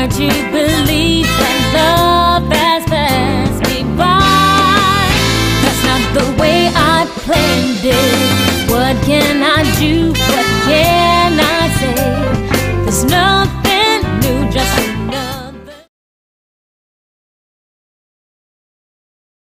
hard to believe that love has passed me by. That's not the way I planned it. What can I do?